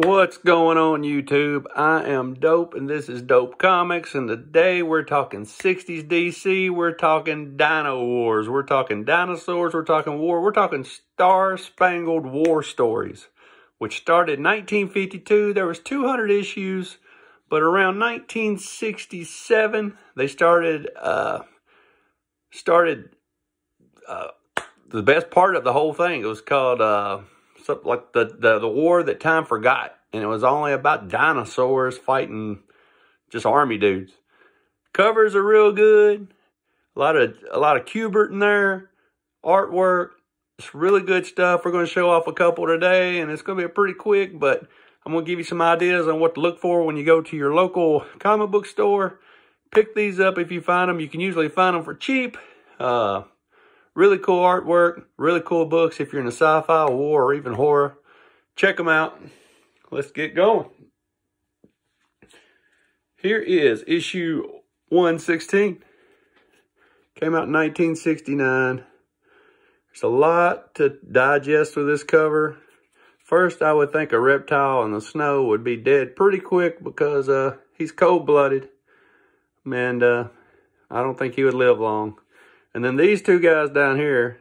What's going on YouTube? I am Dope and this is Dope Comics and today we're talking 60s DC, we're talking Dino Wars, we're talking dinosaurs, we're talking war, we're talking Star Spangled War stories, which started in 1952. There was 200 issues, but around 1967 they started uh started uh the best part of the whole thing. It was called uh something like the, the, the war that time forgot. And it was only about dinosaurs fighting just army dudes. Covers are real good. A lot of a lot of Kubert in there. Artwork. It's really good stuff. We're going to show off a couple today, and it's going to be pretty quick, but I'm going to give you some ideas on what to look for when you go to your local comic book store. Pick these up if you find them. You can usually find them for cheap. Uh, Really cool artwork, really cool books if you're into sci-fi, war, or even horror. Check them out. Let's get going. Here is issue 116. Came out in 1969. There's a lot to digest with this cover. First, I would think a reptile in the snow would be dead pretty quick because uh, he's cold-blooded. And uh, I don't think he would live long. And then these two guys down here,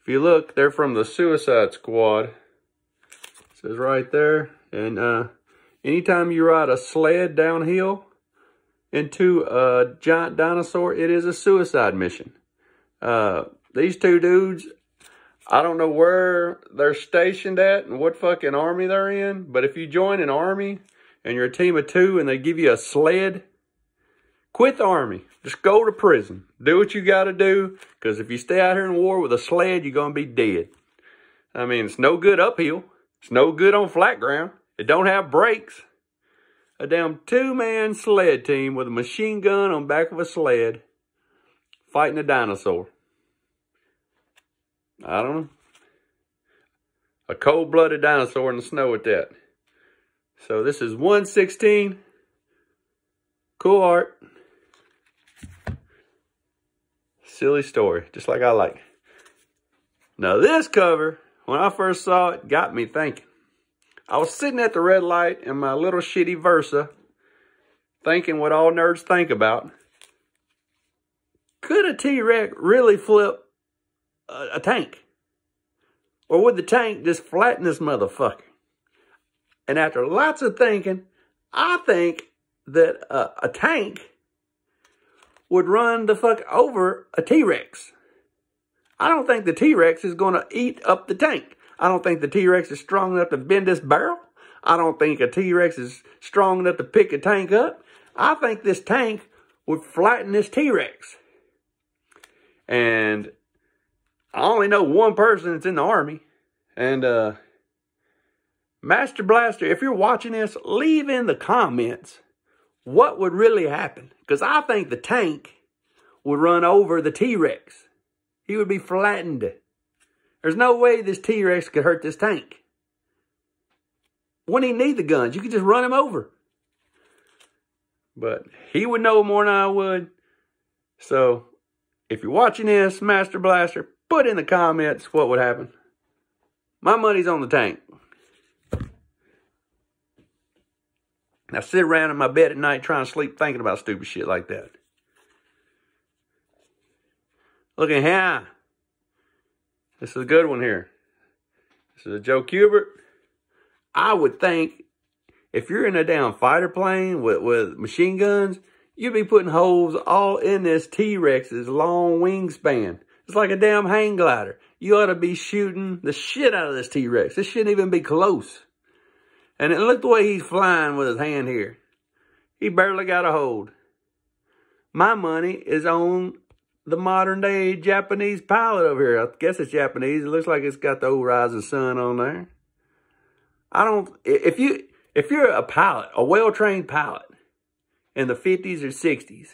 if you look, they're from the Suicide Squad. It says right there. And uh, anytime you ride a sled downhill into a giant dinosaur, it is a suicide mission. Uh, these two dudes, I don't know where they're stationed at and what fucking army they're in, but if you join an army and you're a team of two and they give you a sled, quit the army. Just go to prison. Do what you got to do. Because if you stay out here in war with a sled, you're going to be dead. I mean, it's no good uphill. It's no good on flat ground. It don't have brakes. A damn two-man sled team with a machine gun on back of a sled fighting a dinosaur. I don't know. A cold-blooded dinosaur in the snow at that. So this is 116. Cool art. Silly story, just like I like. Now this cover, when I first saw it, got me thinking. I was sitting at the red light in my little shitty Versa, thinking what all nerds think about. Could a T-Rex really flip a, a tank? Or would the tank just flatten this motherfucker? And after lots of thinking, I think that uh, a tank would run the fuck over a T-Rex. I don't think the T-Rex is going to eat up the tank. I don't think the T-Rex is strong enough to bend this barrel. I don't think a T-Rex is strong enough to pick a tank up. I think this tank would flatten this T-Rex. And I only know one person that's in the Army. And, uh, Master Blaster, if you're watching this, leave in the comments what would really happen? Because I think the tank would run over the T-Rex. He would be flattened. There's no way this T-Rex could hurt this tank. Wouldn't he need the guns? You could just run him over. But he would know more than I would. So, if you're watching this, Master Blaster, put in the comments what would happen. My money's on the tank. I sit around in my bed at night trying to sleep thinking about stupid shit like that. Look at here. This is a good one here. This is a Joe Kubert. I would think if you're in a damn fighter plane with, with machine guns, you'd be putting holes all in this T-Rex's long wingspan. It's like a damn hang glider. You ought to be shooting the shit out of this T-Rex. This shouldn't even be close. And look the way he's flying with his hand here. He barely got a hold. My money is on the modern day Japanese pilot over here. I guess it's Japanese. It looks like it's got the old rising sun on there. I don't, if you, if you're a pilot, a well-trained pilot in the 50s or 60s,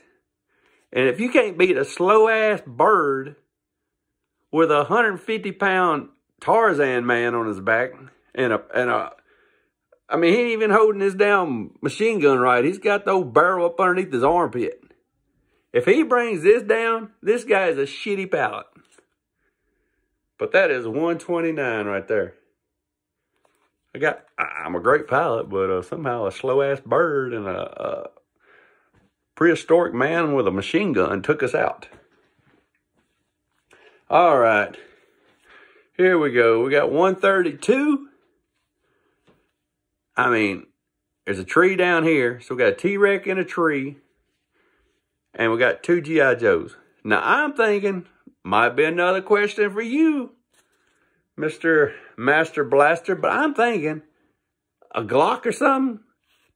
and if you can't beat a slow-ass bird with a 150-pound Tarzan man on his back and a, and a I mean, he ain't even holding his damn machine gun right. He's got the old barrel up underneath his armpit. If he brings this down, this guy is a shitty pilot. But that is 129 right there. I got, I'm a great pilot, but uh, somehow a slow ass bird and a, a prehistoric man with a machine gun took us out. All right. Here we go. We got 132. I mean, there's a tree down here. So we got a T-Rex in a tree. And we got two G.I. Joes. Now, I'm thinking, might be another question for you, Mr. Master Blaster. But I'm thinking, a Glock or something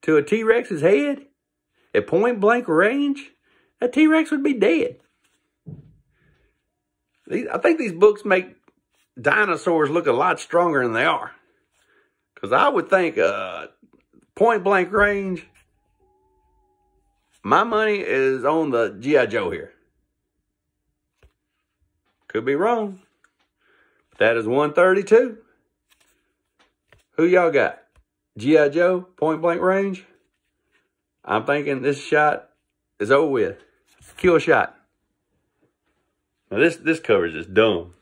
to a T-Rex's head at point blank range? A T-Rex would be dead. I think these books make dinosaurs look a lot stronger than they are. Because I would think uh, point blank range, my money is on the G.I. Joe here. Could be wrong. That is 132. Who y'all got? G.I. Joe, point blank range? I'm thinking this shot is over with. Kill shot. Now this, this cover is dumb.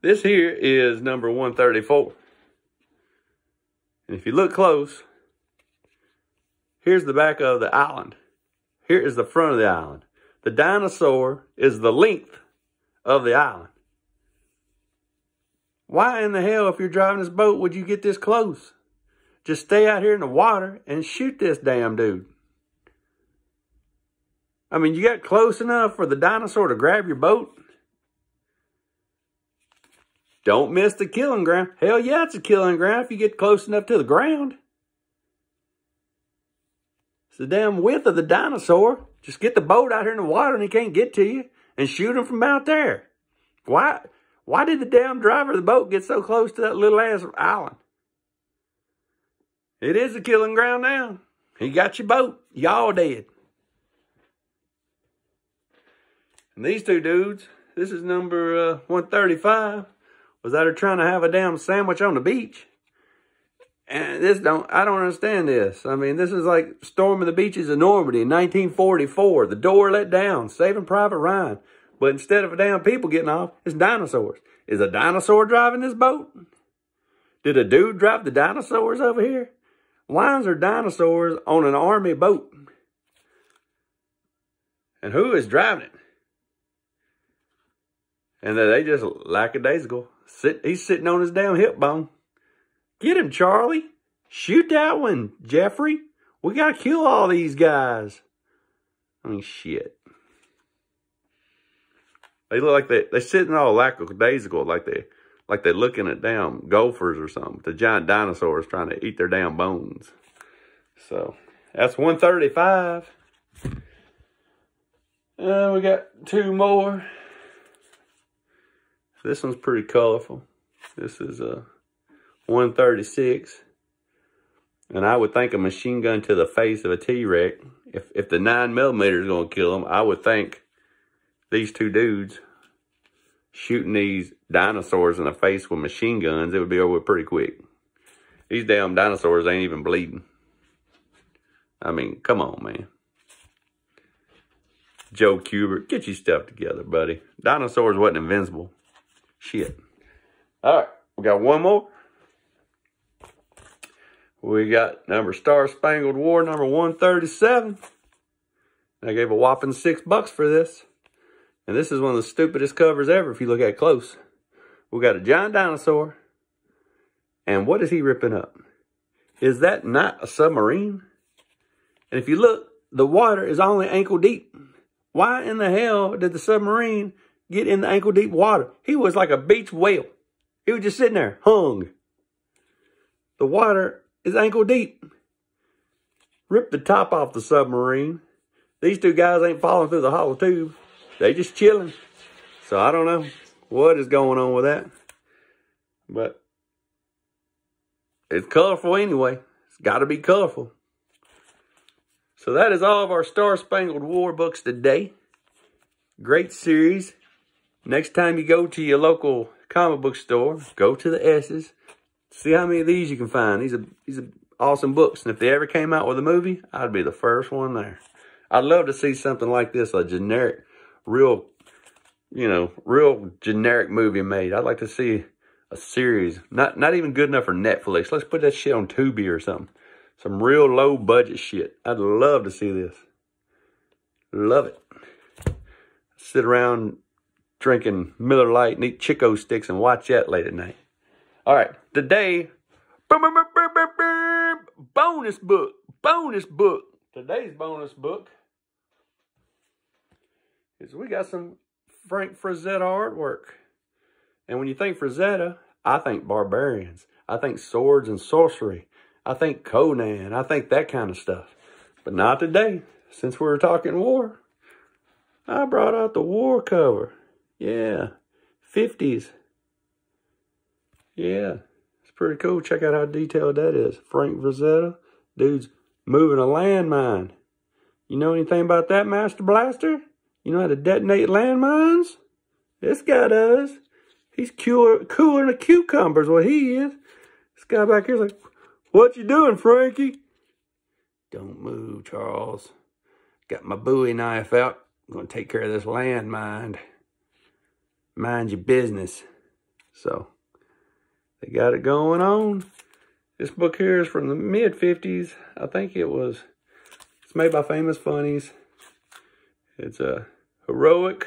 This here is number 134. And if you look close, here's the back of the island. Here is the front of the island. The dinosaur is the length of the island. Why in the hell, if you're driving this boat, would you get this close? Just stay out here in the water and shoot this damn dude. I mean, you got close enough for the dinosaur to grab your boat? Don't miss the killing ground. Hell yeah, it's a killing ground if you get close enough to the ground. It's the damn width of the dinosaur. Just get the boat out here in the water and he can't get to you and shoot him from out there. Why, why did the damn driver of the boat get so close to that little ass island? It is a killing ground now. He got your boat. Y'all dead. And these two dudes, this is number uh, 135 was out there trying to have a damn sandwich on the beach. And this don't, I don't understand this. I mean, this is like storming the beaches of Normandy in 1944. The door let down, saving Private Ryan. But instead of a damn people getting off, it's dinosaurs. Is a dinosaur driving this boat? Did a dude drive the dinosaurs over here? Is there dinosaurs on an army boat? And who is driving it? And they just lackadaisical. Sit, he's sitting on his damn hip bone. Get him, Charlie. Shoot that one, Jeffrey. We got to kill all these guys. I mean, shit. They look like they, they're sitting all lackadaisical, like they, like they're looking at damn gophers or something. The giant dinosaurs trying to eat their damn bones. So, that's 135. And uh, we got two more. This one's pretty colorful. This is a 136. And I would think a machine gun to the face of a T-Rex. If, if the 9 millimeter is going to kill them, I would think these two dudes shooting these dinosaurs in the face with machine guns, it would be over pretty quick. These damn dinosaurs ain't even bleeding. I mean, come on, man. Joe Kubert, get your stuff together, buddy. Dinosaurs wasn't invincible. Shit. All right, we got one more. We got number Star Spangled War, number 137. I gave a whopping six bucks for this. And this is one of the stupidest covers ever if you look at it close. We got a giant dinosaur. And what is he ripping up? Is that not a submarine? And if you look, the water is only ankle deep. Why in the hell did the submarine get in the ankle deep water. He was like a beach whale. He was just sitting there, hung. The water is ankle deep. Ripped the top off the submarine. These two guys ain't falling through the hollow tube. They just chilling. So I don't know what is going on with that. But it's colorful anyway. It's got to be colorful. So that is all of our Star Spangled War books today. Great series. Next time you go to your local comic book store, go to the S's. See how many of these you can find. These are, these are awesome books. And if they ever came out with a movie, I'd be the first one there. I'd love to see something like this, a generic, real, you know, real generic movie made. I'd like to see a series. Not not even good enough for Netflix. Let's put that shit on Tubi or something. Some real low budget shit. I'd love to see this. Love it. Sit around drinking Miller Lite and eat Chick-O-Sticks and watch that late at night. All right, today, bonus book, bonus book. Today's bonus book is we got some Frank Frazetta artwork. And when you think Frazetta, I think barbarians. I think swords and sorcery. I think Conan. I think that kind of stuff. But not today. Since we were talking war, I brought out the war cover. Yeah. 50s. Yeah. It's pretty cool. Check out how detailed that is. Frank Frazetta. Dude's moving a landmine. You know anything about that, Master Blaster? You know how to detonate landmines? This guy does. He's cooler, cooler than a cucumber is what he is. This guy back here's like, what you doing, Frankie? Don't move, Charles. Got my Bowie knife out. I'm going to take care of this landmine. Mind your business. So, they got it going on. This book here is from the mid-50s. I think it was, it's made by Famous Funnies. It's a heroic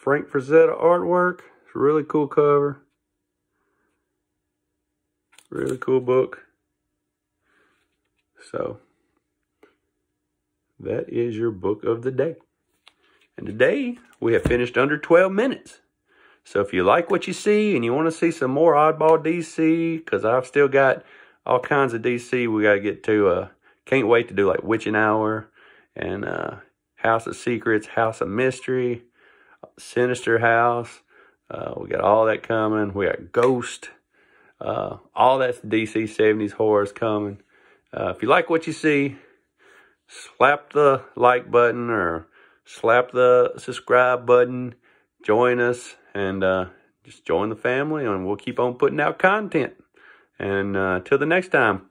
Frank Frazetta artwork. It's a really cool cover. Really cool book. So, that is your book of the day. And today, we have finished under 12 minutes. So if you like what you see and you want to see some more Oddball DC, because I've still got all kinds of DC we got to get to. Uh, can't wait to do like Witching Hour and uh, House of Secrets, House of Mystery, Sinister House. Uh, we got all that coming. We got Ghost. Uh, all that's DC 70s horrors coming. Uh, if you like what you see, slap the like button or slap the subscribe button. Join us and uh, just join the family, and we'll keep on putting out content. And uh, till the next time.